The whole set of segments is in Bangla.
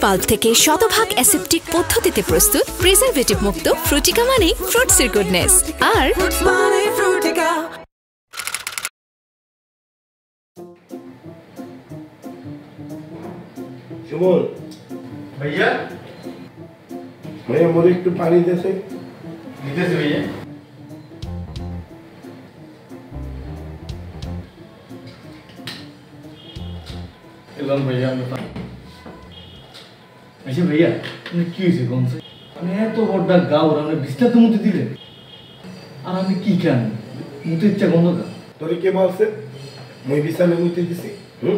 পাল্প থেকে শতভাগ অ্যাসেপ্টিক পদ্ধতিতে প্রস্তুত প্রিজারভেটিভ মুক্ত ফ্রুটিকা মানে ফ্রুটসের গুডনেস আর Fruits Money Frutica. সুমন भैया ভাইয়া মোরে একটু পানি দেছে দিতেছে भैया এলাম ভাইয়া আমি পানি আচ্ছা ভাইয়া আপনি কি হয়েছে কোন আপনি এত বড়টা গাও আপনি বিস্তারিত মতো দিলেন। আর আমি কি খান মুতে ইচ্ছা গন্ধ খা তোরে কে বলছে? মই বিছানে মুইতে দিছি। হুম?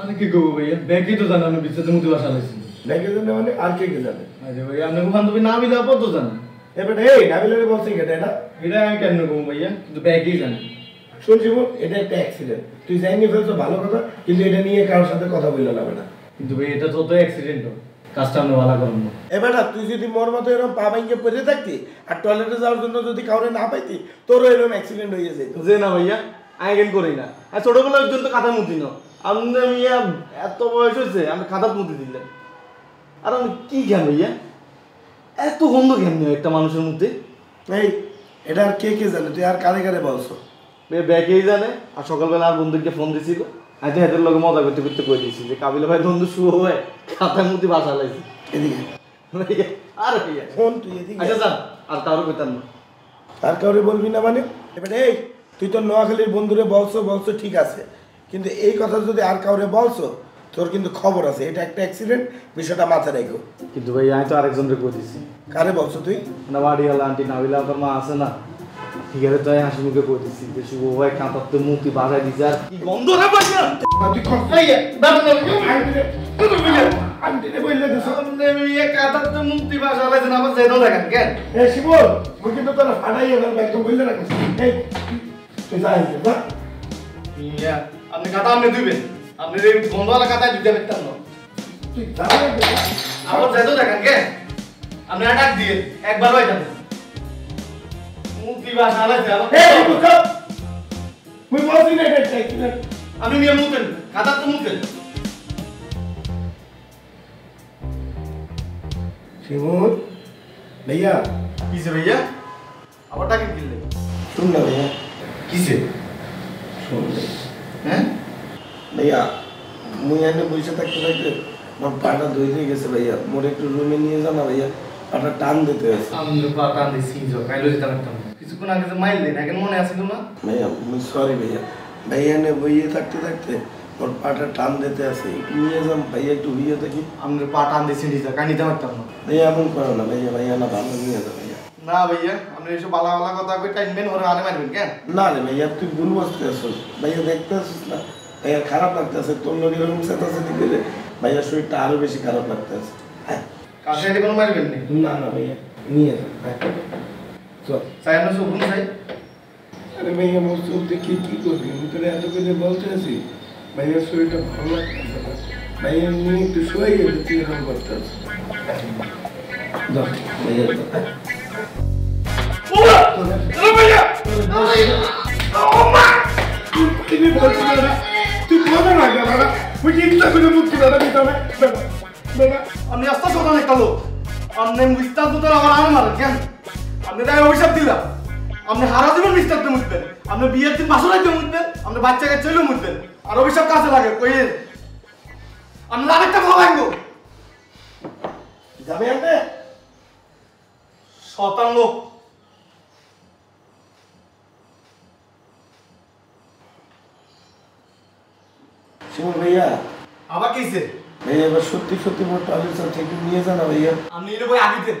আমি কি করব ভাইয়া? ব্যাংকে তো জানা আমি বিস্তারিত মতো বাসা লাইছি দেখে জানে মানে আর কে কে জানে? আরে ভাইয়া আপনি বান্ধবী না বিলে আপদ তো জানা এবার এই নাবিলারে বলছে এটা এটা? আমি কেন করব ভাইয়া? কিন্তু ব্যাগেই জানি। শুন জীবন এটা একটা অ্যাক্সিডেন্ট তুই জানিয়ে ফেলছো ভালো কথা কিন্তু এটা নিয়ে কারোর সাথে কথা বললে না কিন্তু ভাই এটা তো তো অ্যাক্সিডেন্ট কাজটা আমি ভালো করব এবার তুই যদি মোর মতো এরকম পা ভাঙ্গে পড়ে থাকতি আর টয়লেটে যাওয়ার জন্য যদি কাউরে না পাইতি তোরও এরকম অ্যাক্সিডেন্ট হয়ে যেত। যে না ভাইয়া আইগেন করি না। আর ছোটবেলা পর্যন্ত কাঁথা মুতি না। আপনি মিয়া এত বয়স হয়েছে আমি কাঁথা মুতি দিলেন আর আমি কি জ্ঞান ভাইয়া? এত গন্ধ জ্ঞান নেই একটা মানুষের মধ্যে? এই এটা আর কে কে জানে? তুই আর কারে কারে বলছো? ব্যাগেই জানে। আর সকালবেলা আর বন্ধুকে ফোন দিছিল আজ হেদের লোক মজা করতে করতে কই দিয়েছি যে কাবিলা ভাই বন্ধু শুভ হয়ে কাঁথা মুতি বাসা লাইছি। এদিকে আর ভাইয়া ফোন তুই এদিকে আচ্ছা যান আর কারও কইতাম না। আর কাউরে বলবি না মানে? এবার এই তুই তো নোয়াখালীর বন্ধুরে বলছো বলছো ঠিক আছে। কিন্তু এই কথা যদি আর কাউরে বলছো তোর কিন্তু খবর আছে। এটা একটা অ্যাক্সিডেন্ট বিষয়টা মাথায় রেখো। কিন্তু ভাই আমি তো আরেকজনকে কই দিছি। কারে বলছো তুই? না বাড়িওয়ালা আন্টি নাবিলা তোর মা আছে না? আছে হাসি মুখে কই দিছি যে শুভ ভাই কাঁথাতে মুতি বাসায় দিছে আর কি গন্ধ তুই না দিছো। সামনে মিয়া কাঁথাতে মুতি বাসা লাইছেন আবার যেতেও দেখেন কেন এ শিবল মুই কিন্তু তোর ফাটাইয়ে ফেলব একদম বললে রাখিস। এই তুই যা এখান থেকে, যা। মিয়া আপনি কাঁথা আপনি দিবেন আপনি এই গন্ধওয়ালা দিতে পারতেন না। তুই যা। আবার দেখেন কেন আপনি আটাক দিয়ে একবার ভাই যাবেন আবার মুই না মুতেন কিসে টাকা কিনলে শুন না ভাইয়া। কিসে শুন। হ্যাঁ? ভাইয়া মুই এনে বসে থাকতে থাকতে আমার পাটা ধরে গেছে ভাইয়া। মোর একটু রুমে নিয়ে যাও না ভাইয়া। পাটা টান দিতে হয়েছে আমি পা টান দিছি যো কাইলো যেতে পারতাম না। কিছুক্ষণ আগে যে মাইল দেন এখন মনে আছে না ভাইয়া মুই সরি ভাইয়া। ভাইয়া এনে বইয়ে থাকতে থাকতে ওর পাটা টান দিতে আছে। নিয়ে যাম ভাইয়া একটু হইয়ে থাকি আমি পা টান দিছি নিজে কাই নিতে পারতাম না। ভাইয়া এমন করো না ভাইয়া ভাইয়া না ভালো নিয়ে যাও ভাইয়া। না ভাইয়া আপনি এসব বালা বালা কথা কই টাইমবেন ওরে আরে মারবেন কেন? না রে ভাইয়া তুই ভুল বসতে আসছিস ভাইয়া দেখতে আসছিস না? ভাইয়া খারাপ লাগতেছে তোর লোক এরকম চেতাচেতি করে ভাইয়ার শরীরটা আরও বেশি খারাপ লাগতেছে হ্যাঁ। এদিকে কোনো মারবেন নি? না না ভাইয়া নিয়ে যা হ্যাঁ। চল চাই না শুকুন চাই আরে ভাইয়া মোর চলতে কি কি করবি আমি তোর এত করে বলতে আছি ভাইয়ার শরীরটা ভালো লাগতেছে না ভাইয়া নিয়ে একটু শোয়াই গেলে তুই এরকম করতে আছিস দাও ভাইয়া দাও, হ্যাঁ। তুমি বলছি না তুই বলো না গেলা না মুই চিন্তা করে মুক্তি দাদা দিতে হবে দাদা দাদা আপনি আস্তে কথা একটা লোক আপনি মিস্টার তো আমার আরে মারেন কেন আপনি তাই অভিশাপ দিলাম আপনি হারা জীবন মিস্টার তো মুতবেন আপনি বিয়ের দিন বাসা রাখতে মুতবেন আপনি বাচ্চাকে চলে মুতবেন আর অভিশাপ কাছে লাগে কই আপনি আরেকটা ভালো লাগবো যাবে আনতে শতান লোক। শিমুল ভাইয়া। আবার কিসে ভাইয়া এবার সত্যি সত্যি মোট চাচ্ছে একটু নিয়ে যা না ভাইয়া। আপনি বই আগে দেন।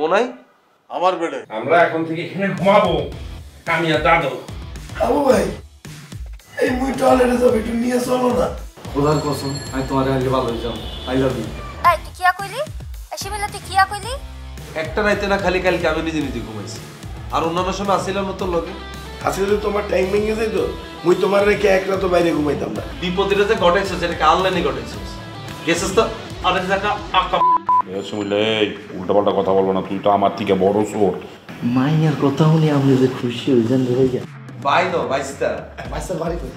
কোনাই আমার বেডে। আমরা এখন থেকে এখানে ঘুমাবো। কামিয়া দাদু। ভাই এই মুই টয়লেটে যাব একটু নিয়ে চলো না। খোদার কসম আমি তোমার আগে ভালো হয়ে যাব। আই লাভ ইউ এই তুই কিয়া কইলি? শিমিলা তুই কিয়া কইলি? একটা রাইতে না খালি কালকে আমি নিজে নিজে ঘুমাইছি। আর অন্যান্য সময় আসিলাম না তোর লগে? আসলে তোমার টাইম ভেঙে যাইতো। মুই তোমার রেখে এক রাত বাইরে ঘুমাইতাম না। বিপদের যে ঘটেছে যেটাকে অনলাইনে ঘটেছে? গেছিস তো? জায়গা আঁকা উল্টাপাল্টা কথা বলব না তুই তো আমার থেকে বড় চোর। মাইয়ার কথা শুনি আমি যে খুশি হয়ে যান রে ভাইয়া বাই নো বাইসটা মাস্টার বাড়ি কই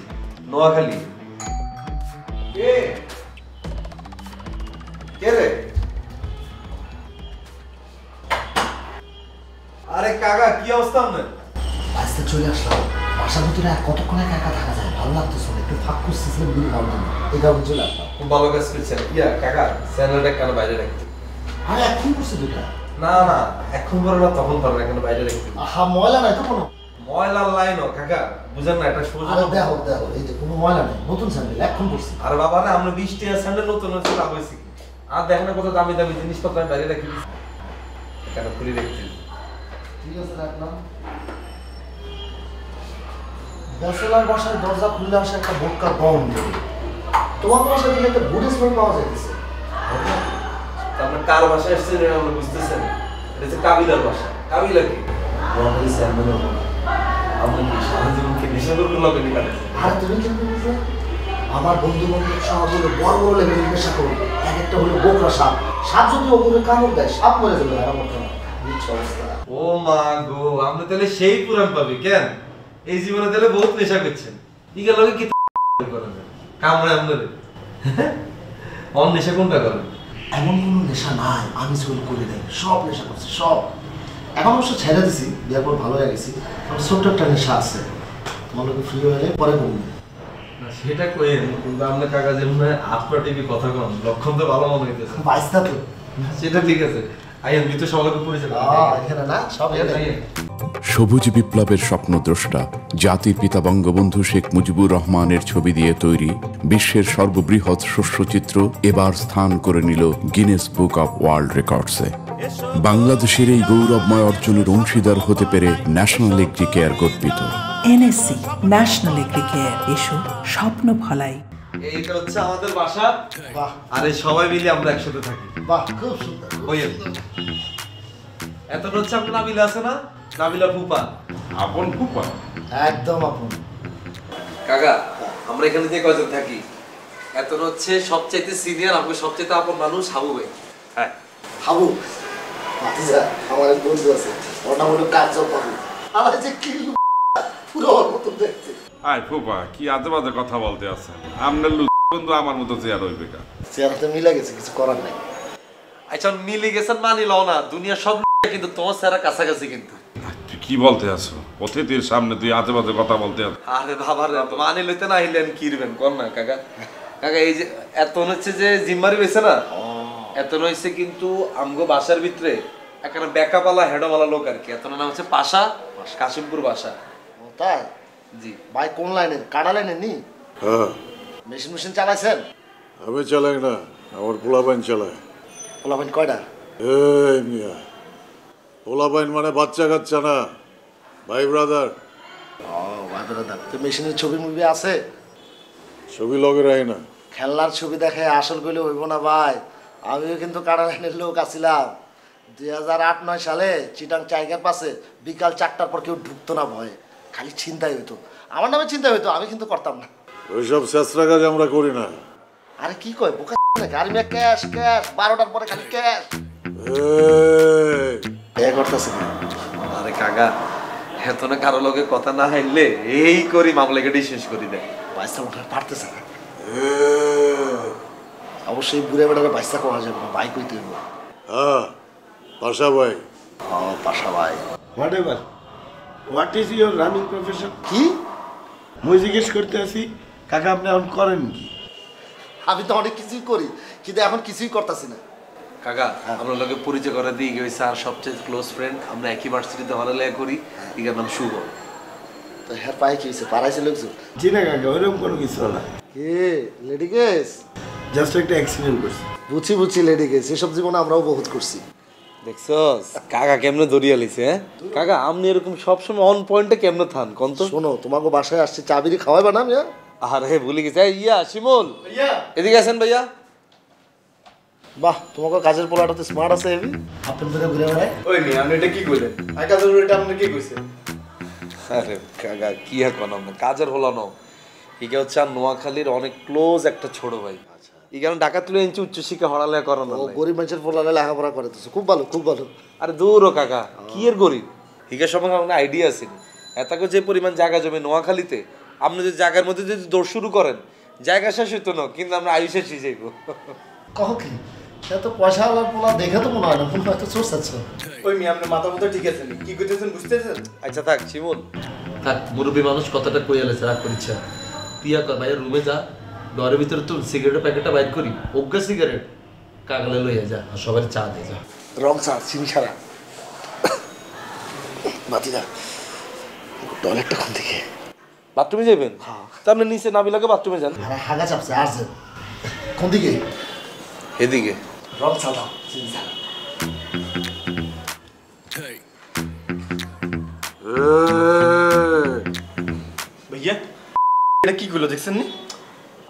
নোয়াখালী। কে? কে রে? আরে কাকা কি অবস্থা আপনার? আজকে চলে আসলাম। বাসার ভিতরে আর কতক্ষণ একা একা থাকা যায়? ভালো লাগতেছে একটু ফাঁক করতেছিলাম ভালো না। এই কারণে চলে আসলাম। খুব ভালো কাজ করছেন। ইয়া কাকা চ্যানেলটা কেন বাইরে রাখতে আরে এখন করছে দুটা না না এখন না তখন পারো না কেন বাইরে আহা ময়লা নাই তো কোনো? ময়লার লাইন কাকা বুঝেন না এটা সোজা। আরে দেখো দেখো এই যে কোনো ময়লা নেই নতুন স্যান্ডেল এখন করছি। আর বাবা না আমরা বৃষ্টি আর স্যান্ডেল নতুন লাভ হয়েছে আর দেখেন না কত দামি দামি জিনিসপত্র আমি বাইরে রাখি দিছি। কেন খুলি রাখতে ঠিক আছে রাখলাম। ব্যাচেলার বাসায় দরজা খুললে আসে একটা বোটকা গম দেবে তোমার বাসায় দিকে একটা গুড স্মেল পাওয়া যাইতেছে? তারপরে কার বাসায় এসেছেন এটা আমরা বুঝতেছেন এটা হচ্ছে কাবিলার বাসা কাবিলা কি? আমরা কি সারা জীবনকে নেশা করব লগে আর তুমি কি আমার বন্ধু বান্ধব বড় বড় লেভেলের নেশা করবে। এক একটা হলো বোকরা সাপ। সাপ যদি ওগুলো কামড় দেয় সাপ মরে যাবে আর আমার ও মা গো আমরা তাহলে সেই পুরান পাবি কেন? এই জীবনে তাহলে বহুত নেশা করছেন। ইগা লগে কি কামড়ে আপনাদের অন নেশা কোনটা করেন? এমন কোনো নেশা নাই আমি সেগুলো করে দেয় সব নেশা করছি সব। এখন অবশ্য ছেড়ে দিছি বিয়ার পর ভালো হয়ে গেছি আমার ছোট্ট একটা নেশা আছে। তোমার ফ্রি হয়ে পরে করব সেটা কইেন কিন্তু আপনার কাকা যেমন আপনার টিভি কথা কন লক্ষণ তো ভালো মনে হইতেছে। তো। সেটা ঠিক আছে। সবুজ বিপ্লবের স্বপ্নদ্রষ্টা জাতির পিতা বঙ্গবন্ধু শেখ মুজিবুর রহমানের ছবি দিয়ে তৈরি বিশ্বের সর্ববৃহৎ শস্যচিত্র এবার স্থান করে নিল গিনেস বুক অব ওয়ার্ল্ড রেকর্ডসে বাংলাদেশের এই গৌরবময় অর্জনের অংশীদার হতে পেরে ন্যাশনাল এগ্রি কেয়ার গর্বিত এনএসসি ন্যাশনাল এগ্রিকেয়ার এসো স্বপ্ন ফলাই এইটা হচ্ছে আমাদের বাসা। বাহ। আর এই সবাই মিলে আমরা একসাথে থাকি। বাহ খুব সুন্দর। ওইয়েন এতটা হচ্ছে আপনার নাবিলা আছে না? নাবিলা ফুপা। আপন ফুপা? একদম আপন। কাকা আমরা এখানে যে কয়জন থাকি? এত হচ্ছে সবচাইতে সিনিয়র আমাকে সবচাইতে আপন মানুষ হাবু ভাই। হ্যাঁ। হাবু? ভাতিজা আমার এক বন্ধু আছে। ওর নাম হলো কাজ পাবু আমার যে কি পুরো ওর মতো দেখতে। আয় ফুপা কি আজে বাজে কথা বলতে আছেন? আপনার লু বন্ধু আমার মতো চেয়ার হইবে কা চেহারাতে মিলে গেছে কিছু করার নাই। আচ্ছা মিলি গেছেন মানি লও না দুনিয়া সব কিন্তু তোমার কাছাকাছি কিন্তু। তুই কি বলতে আছো? অতিথির সামনে তুই আজে বাজে কথা বলতে আছো। আরে বাবা রে মানি লইতে না হইলেন কিরবেন কর না কাকা। কাকা এই যে এত হচ্ছে যে জিম্মারি বেছে না? এত হয়েছে কিন্তু আমগো বাসার ভিতরে এখানে বেকাপালা হেডওয়ালা লোক আর কি। এত নাম হচ্ছে পাশা কাশিমপুর বাসা। তাই? জি। ভাই কোন লাইনের কাটা লাইনের নি? হ্যাঁ। মেশিন মেশিন চালাইছেন? আমি চালাই না আমার পোলাপাইন চালায়। পোলাবেন কয়টা? এই মিয়া পোলাপাইন মানে বাচ্চা কাচ্চা না ভাই ব্রাদার ও ভাই দাদা তো মেশিনের ছবি মুভি আছে? ছবি লগে রাই না। খেলনার ছবি দেখে আসল করলে হইব না ভাই। আমিও কিন্তু কাটা লাইনের লোক আছিলাম। দুই হাজার আট নয় সালে চিটাং চাইগার পাশে বিকাল চারটার পর কেউ ঢুকতো না ভয়ে খালি চিন্তাই হইতো। আমার নামে চিন্তা হইতো আমি কিন্তু করতাম না। ওইসব চেষ্টা কাজ আমরা করি না। আরে কি কয় বোকা ক্যাশ ক্যাশ বারোটার পরে খালি ক্যাশ। এ করতেছে আরে কাকা এত না কারও লগে কথা না হাইলে এই করি মামলা কেটে শেষ করি দেয় বাইসটা উঠার পারতেছে না। এই। অবশ্যই বুড়ে বেড়ারে বাইসটা কোয়া যাবে না বাইক হইতে হইব। হ্যাঁ পাশা ভাই। ও পাশা ভাই। Whatever? What is your running profession কি? মুই জিজ্ঞেস করতে আছি কাকা আপনি এখন করেন কি? আমি তো অনেক কিছুই করি কিন্তু এখন কিছুই করতেছি না। কাকা আমরা লোকে পরিচয় করে দিই ওই স্যার সবচেয়ে ক্লোজ ফ্রেন্ড আমরা একই ভার্সিটিতে হলে লেগে করি ইগার নাম শুভ। তো হ্যাঁ পায়ে কি হয়েছে? পাড়াইছে লোকজন? জি না কাকা ওইরকম কোনো কিছু না। কে? Lady case? জাস্ট একটা অ্যাক্সিডেন্ট করছে। বুঝছি বুঝছি লেডি কেস এসব জীবনে আমরাও বহুত করছি। দেখছস? কাকা কেমনে দরিয়া লিছে হ্যাঁ? কাকা আপনি এরকম সবসময় অন পয়েন্টে কেমনে থান? কোন তো? শোনো তোমাকে বাসায় আসছে চাবিরি খাওয়াইবা না মিয়া আরে ভুলে গেছে। ইয়া শিমুল। এদিকে আছেন ভাইয়া। বাহ তোমাকে কাজের পোলাটা তো স্মার্ট আছে আপেল ধরে ঘুরে বেড়ায়। ওই মেয়ে আপনি এটা কি করলেন আই কাজের এটা আপনি কি কইছেন আরে কাকা কি আর কোন কাজের হলো না ইকে হচ্ছে আর নোয়াখালীর অনেক ক্লোজ একটা ছোট ভাই। এই কারণে ঢাকা তুলে এনেছি উচ্চশিক্ষা হড়ালে করানো ও গরিব মানুষের লেখাপড়া করে তো খুব ভালো খুব ভালো। আরে দূর কাকা কি এর গরিব? হিগের সম্পর্কে আমার আইডিয়া আছে এতকে যে পরিমাণ জায়গা জমি নোয়াখালীতে আপনি যদি জায়গার মধ্যে যদি দৌড় শুরু করেন জায়গা শেষ হইতো না কিন্তু আমরা আয়ু শেষ হয়ে যাইব। কহ কি? সে তো পয়সা আলার পোলা দেখে তো মনে হয় না মনে হয় তো সোর্স আছে। ওই মেয়ে আপনি মাথা মতো ঠিক আছে কি করতেছেন বুঝতেছেন? আচ্ছা থাক শিমুল। থাক মুরব্বী মানুষ কথাটা কই আলেছে রাগ করিচ্ছে কর ভাইয়া রুমে যা ঘরের ভিতরে তো সিগারেটের প্যাকেটটা বাইর করি অজ্ঞা সিগারেট কাগলে লইয়া যা আর সবার চা দিয়ে যা। রং চা চিনি ছাড়া। বাতিদা টয়লেটটা কোন দিকে বাথরুমে যাবেন তা আপনি নিচে নাবিলাকে বাথরুমে যান। হাগা চাপছে আসছে কোন দিকে এদিকে। রং চা দাও চিনি ছাড়া। ভাইয়া এটা কি করল দেখছেন নি?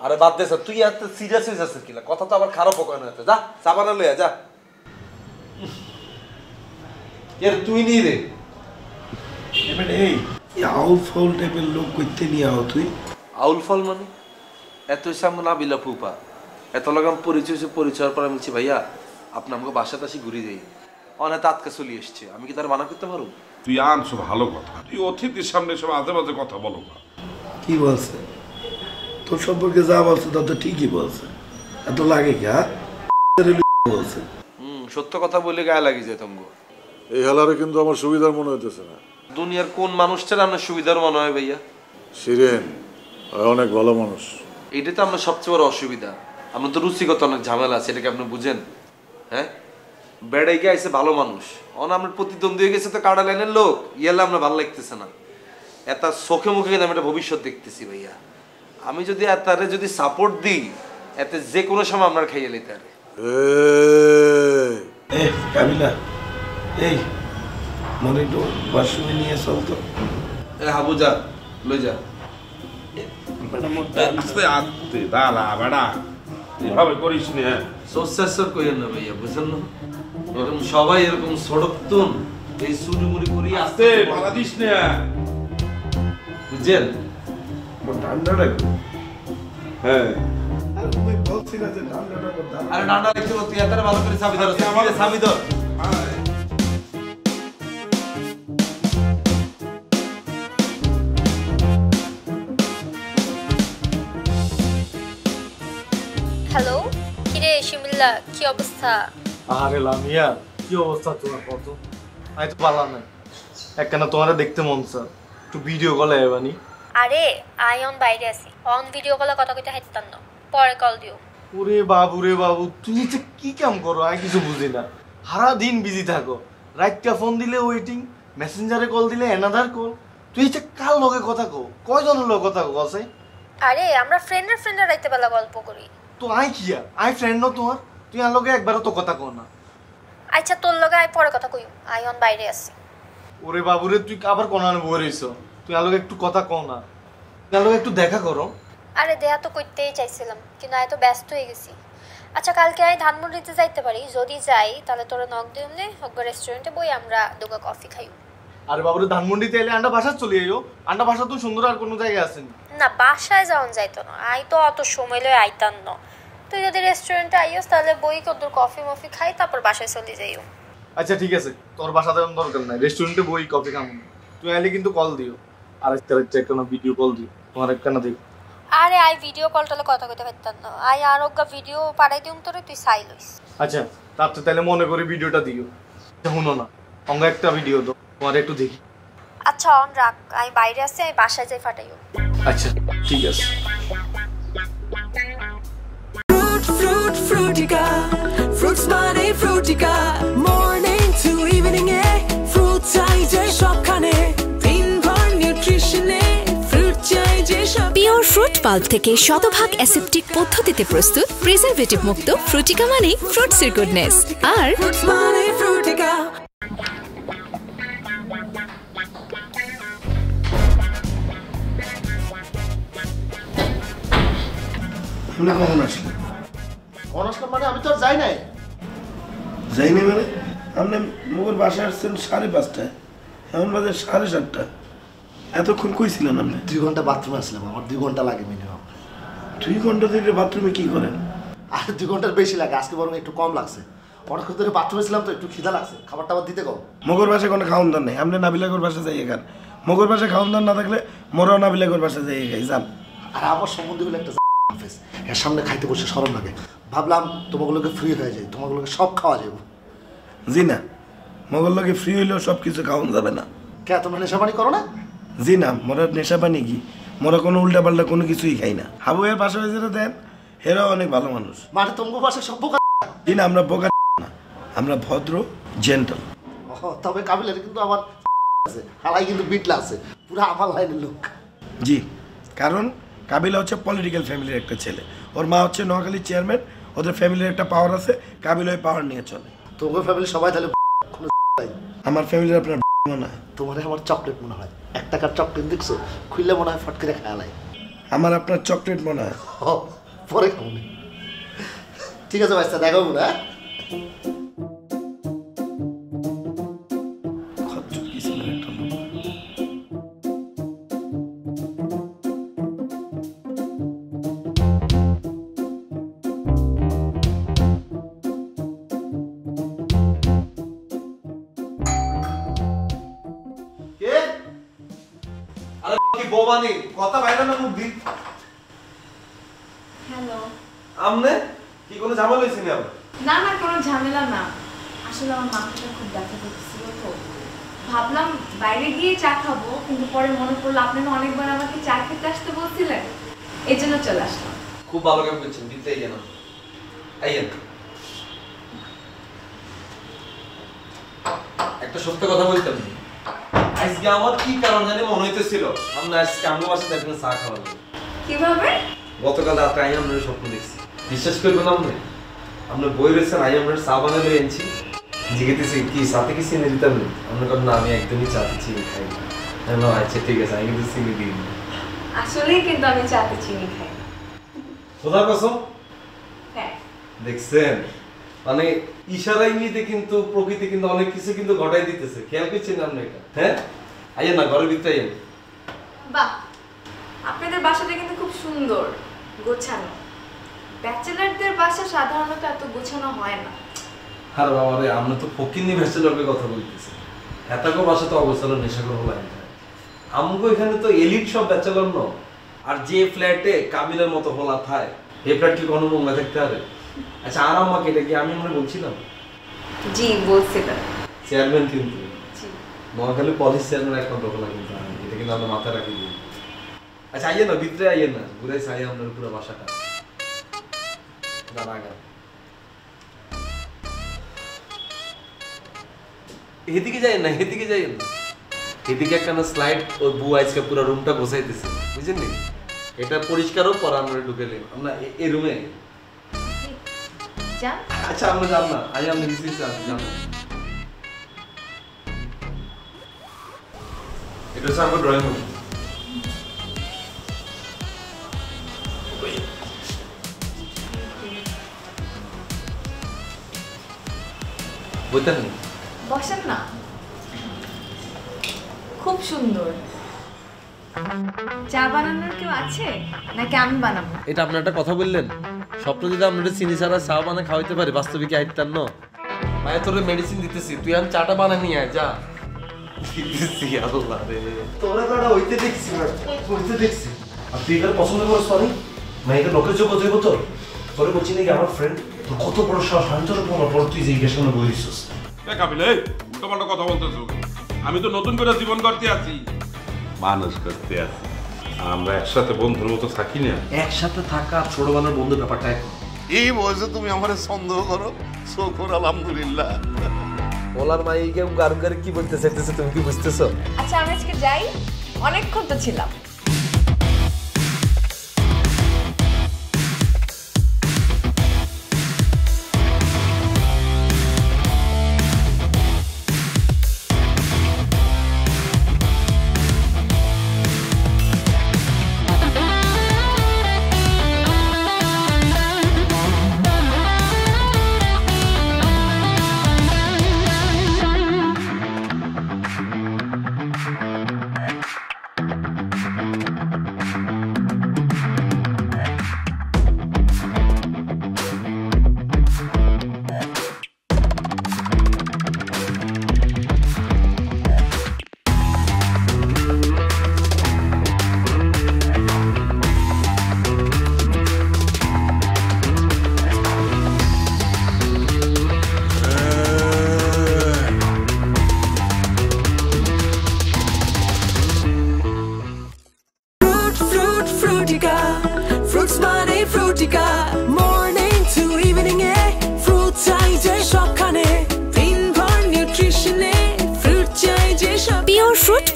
আরে বাদ দে তুই এত সিরিয়াস হয়ে যাচ্ছিস কিলা কথা তো আবার খারাপ হোক না যা সাবানা লইয়া যা। এর তুই নি রে? এবারে এই। আউল ফাউল টাইপের লোক করতে নিয়ে আও তুই। আউল ফল মানে? এত সামনে না বিলা ফুপা। এত লাগাম পরিচয় হয়েছে পরিচয়ের পর আমি ভাইয়া আপনি আমাকে বাসাতে আসি ঘুরে যাই অনেক তাৎকা চলে এসছে। আমি কি তার মানা করতে পারব? তুই আনছো ভালো কথা। তুই অতিথির সামনে সব আজে বাজে কথা বলো না। কি বলছে? তোর সম্পর্কে যা বলছে তা তো ঠিকই বলছে। এত লাগে কি হ্যাঁ? বলছে। সত্য কথা বলে গায়ে লাগিয়ে যায় তঙ্গ এই হেলারে কিন্তু আমার সুবিধার মনে হইতেছে না। দুনিয়ার কোন মানুষটার আপনার সুবিধার মনে হয় ভাইয়া? শিরেন ওই অনেক ভালো মানুষ। এইটা তো আপনার সবচেয়ে বড় অসুবিধা। আপনার তো রুচিগত অনেক ঝামেলা আছে এটাকে আপনি বুঝেন। হ্যাঁ? বেড়াই গিয়ে আইসে ভালো মানুষ। অন আপনার প্রতিদ্বন্দ্বী হয়ে গেছে তো কাড়া লাইনের লোক। ইয়ালে আপনার ভালো লাগতেছে না। এত চোখে মুখে কিন্তু আমি একটা ভবিষ্যৎ দেখতেছি ভাইয়া। আমি যদি তারে যদি সাপোর্ট দিই এতে যে কোনো সময় আপনার খাইয়ে লইতে পারে কাবিলা এই মনে একটু ওয়াশরুমে নিয়ে চল তো। এ হাবু যা লই যা। আস্তে আস্তে দাঁড়া বেড়া এভাবে করিস নি। হ্যাঁ সোসাসর কইেন না ভাইয়া বুঝেন না? এরকম সবাই এরকম সড়কতুন এই চুরি মুড়ি করি আস্তে মারা দিস না। বুঝছেন ঠান্ডা হ্যাঁ। আর তুই এত ভালো করে ধর ধর। হ্যালো কিরে শিমিল্লা কি অবস্থা? আরে লামিয়া কি অবস্থা তোমার কত আমি তো পারলাম না। একখানা তোমার দেখতে মন স্যার একটু ভিডিও কলে এবানি আরে আই অন বাইরে আছি। অন ভিডিও কলে কথা কইতে হাইতাম না পরে কল দিও। ওরে বাবু রে বাবু তুমি যে কি কাম করো? আমি কিছু বুঝি না। সারা দিন বিজি থাকো। রাইটটা ফোন দিলে ওয়েটিং মেসেঞ্জারে কল দিলে এনাদার কল তুই যে কার লগে কথা কো কয়জনের লগে কথা কো আছে আরে আমরা ফ্রেন্ডের ফ্রেন্ডের রাইতে বেলা গল্প করি। তো আই কিয়া আই ফ্রেন্ড ন তোমার। তুই আর লগে একবারও তো কথা কো না। আচ্ছা তোর লগে আই পরে কথা কইও। আই অন বাইরে আছি। ওরে বাবুরে তুই আবার কোনানে বই তুই আর একটু কথা কও না। লগে একটু দেখা করো। আরে দেয়া তো কইতেই চাইছিলাম কিন্তু আয় তো ব্যস্ত হয়ে গেছি। আচ্ছা কালকে আই ধানমন্ডিতে যাইতে পারি। যদি যাই তাহলে তোরা নক দিও নে হগ্গ রেস্টুরেন্টে বই আমরা দুগা কফি খাই। আরে বাবুরে ধানমন্ডিতে এলে আন্ডা ভাষা চলে আইও। আন্ডা ভাষা তো সুন্দর আর কোনো জায়গায় আসেনি না? বাসায় যাওন যাইতো না। আই তো অত সময় লয় আইতাম না। তুই যদি রেস্টুরেন্টে আইস তাহলে বই কদ্দুর কফি মফি খাই তারপর বাসায় চলে যাইও। আচ্ছা ঠিক আছে। তোর বাসাতে দরকার নাই। রেস্টুরেন্টে বই কফি খাব না। তুই আইলে কিন্তু কল দিও। আর একটা একটা ভিডিও কল দিও তোমার একখানা দিও আরে আই ভিডিও কল টলে কথা কইতে পারতাম না। আই আরোগ্য ভিডিও পাঠাই দিউম তোরে তুই চাই লইস আচ্ছা তার তো তাহলে মনে করি ভিডিওটা দিও। শুনো না অঙ্গ একটা ভিডিও দাও তোমার একটু দেখি। আচ্ছা অন রাখ আমি বাইরে আছি আমি বাসায় যাই ফাটাইও। আচ্ছা ঠিক আছে। Fruit frutica. Fruits মানে frutica. Morning to evening A fruit চাই যে সবখানে। পিওর ফ্রুট পাল্প থেকে শতভাগ অ্যাসেপ্টিক পদ্ধতিতে প্রস্তুত প্রিজারভেটিভ মুক্ত ফ্রুটিকা মানে ফ্রুটসের গুডনেস আর মানে কখন মানে আমি তো আর যাই নাই। যাইনি মানে? আপনি মোগর বাসায় আসছেন সাড়ে পাঁচটায় এমন বাজে সাড়ে সাতটা। এতক্ষণ কইছিলেন আপনি? দুই ঘণ্টা বাথরুমে আসলাম আমার দুই ঘণ্টা লাগে মিনিমাম দুই ঘণ্টা ধরে বাথরুমে কি করেন? আর দুই ঘণ্টার বেশি লাগে আজকে বরং একটু কম লাগছে। অনেকক্ষণ ধরে বাথরুমে ছিলাম তো একটু খিদা লাগছে খাবার টাবার দিতে কম মগর বাসায় কোনো খাওয়ান দান নেই আপনি নাবিলাগর বাসায় যাই খান। মগর বাসায় খাওয়ান দান না থাকলে মোরাও নাবিলাগর বাসায় যাই খাই যান। আর আমার সম্বন্ধে হলো একটা অফিস এর সামনে খাইতে বসে সরম লাগে। ভাবলাম তোমাগুলোকে ফ্রি হয়ে যায় তোমাগুলোকে সব খাওয়া যাবে জি না মগর লগে ফ্রি হইলেও সব কিছু খাওয়ান যাবে না। কে তোমরা নেশাপানি করো না? জি না মোরা নেশা পানি কি? মোরা কোনো উল্টা পাল্টা কোনো কিছুই খাই না। হাবু এর পাশে যেটা দেন হেরাও অনেক ভালো মানুষ। মানে তোমার পাশে সব বোকা জি না আমরা বোকা না আমরা ভদ্র জেন্টাল তবে কাবিলের কিন্তু আমার আছে হালাই কিন্তু বিটলা আছে পুরো আমার লাইনের লোক। জি কারণ কাবিলা হচ্ছে পলিটিক্যাল ফ্যামিলির একটা ছেলে। ওর মা হচ্ছে নোয়াখালীর চেয়ারম্যান ওদের ফ্যামিলির একটা পাওয়ার আছে কাবিল ওই পাওয়ার নিয়ে চলে। তোমার ফ্যামিলি সবাই তাহলে আমার ফ্যামিলির আপনার মনে হয়। তোমার আমার চকলেট মনে হয়। এক টাকার চকলেট দেখছ? খুললে মনে হয় ফট করে লাগে আমার আপনার চকলেট মনে হয়। পরে খাব ঠিক আছে ভাই ভাইস্তা দেখাবো না কথা বাইরে না মুখ দি হ্যালো আমনে? কি কোনো ঝামেলা হইছে নি না না কোনো ঝামেলা না। আসলে আমার মাথাটা খুব ব্যথা করতেছিল তো। ভাবলাম বাইরে গিয়ে চা খাব কিন্তু পরে মনে পড়ল আপনি না অনেকবার আমাকে চা খেতে আসতে বলছিলেন। এই জন্য চলে আসলাম। খুব ভালো কাম করছেন দিতে আইয়েন আইয়েন একটা সত্য কথা বলতাম আজকে আমার কি কারণ জানি মনে হইতেছিল? আমরা আজকে আমরা বাসায় দেখবেন চা খাওয়াবো কীভাবে? গতকাল রাত্রে আই আমরা স্বপ্ন দেখছি। বিশ্বাস করবেন আপনি? আমরা বই রয়েছেন আই আমরা চা বানালে এনেছি। জিজ্ঞেতেছি কি সাথে কি চিনি দিতাম? না আমরা কারণ না আমি একদমই চাতে চিনি খাই না। আমি আচ্ছা ঠিক আছে আমি কিন্তু চিনি দিই না। আসলেই কিন্তু আমি চাতে চিনি খাই না। খোদার কসম। হ্যাঁ। দেখছেন? মানে ইশারা ইঙ্গিতে কিন্তু প্রকৃতি কিন্তু অনেক কিছু কিন্তু ঘটাই দিতেছে। খেয়াল করছেন আপনি এটা? হ্যাঁ? আইয়েন না ঘরের ভিতরে আইয়েন। বাহ! আপনাদের বাসাটা কিন্তু খুব সুন্দর গোছানো। ব্যাচেলারদের বাসা সাধারণত এত গোছানো হয় না। আর বাবা রে আমরা তো ফকিনি ভেসেলকে কথা বলতেছি। এতকো বাসা তো অবসর নেশাগ্রহ লাইন আমগো এখানে তো এলিট সব ব্যাচেলর ন আর যে ফ্ল্যাটে কাবিলের মতো হলা থায় এই ফ্ল্যাট কি কোনো নোংরা থাকতে পারে? আচ্ছা আর আমাকে এটা কি আমি মনে বলছিলাম। জি বলছিলেন চেয়ারম্যান কিন্তু। জি। নোয়াখালী পলিশ চেয়ারম্যান একমাত্র হলা কিন্তু এটা কিন্তু আমরা মাথায় রাখি দিই আচ্ছা আইয়েন না ভিতরে আইয়েন না। ঘুরে চাই আপনার পুরো বাসাটা। দাঁড়া এদিকে যাই না এদিকে যাই না। এদিকে একটা স্লাইড ওই বউ আজকে পুরো রুমটা বসাইতেছে বুঝছেন নি এটা পরিষ্কারও করা আমরা ঢুকেলে আমরা এই রুমে যান আচ্ছা আমরা না রিসিভ। এটা ড্রয়িং রুম বসেন না খুব সুন্দর চা বানানোর কেউ আছে? নাকি আমি বানাবো? এটা আপনি একটা কথা বললেন। স্বপ্ন যদি আমরা চিনি ছাড়া চা বানা খাওয়াইতে পারি বাস্তবিক আইতার ন। মায়ের তোরে মেডিসিন দিতেছি। তুই আমি চাটা বানা নিয়ে আয় যা। দিতেছি আল্লাহ রে। তোরা কাটা হইতে দেখছি না হইতে দেখছি। আর তুই এগুলো পছন্দ করিস মানে মেয়েকে লোকের যোগ্য তোর? তোরে বলছি নাকি আমার ফ্রেন্ড তোর কত বড় সাহস আমি তোর পর তুই জিজ্ঞেস করে কাপিল এই কথা বলতেছো। আমি তো নতুন করে জীবন করতে আছি। মানুষ করতে আছি। আমরা একসাথে বন্ধুর মতো থাকি না। একসাথে থাকা ছোটবেলার বন্ধুর ব্যাপারটা এই বয়সে তুমি আমার সন্দেহ করো? শোকর আলহামদুলিল্লাহ। বলার মাই গেম গারু গারে কি বলতে চাইতেছে তুমি কি বুঝতেছো? আচ্ছা আমি আজকে যাই। অনেকক্ষণ তো ছিলাম।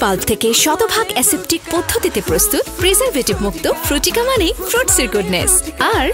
পাল্প থেকে শতভাগ অ্যাসেপ্টিক পদ্ধতিতে প্রস্তুত প্রিজারভেটিভ মুক্ত ফ্রুটিকা মানে ফ্রুটসের গুডনেস আর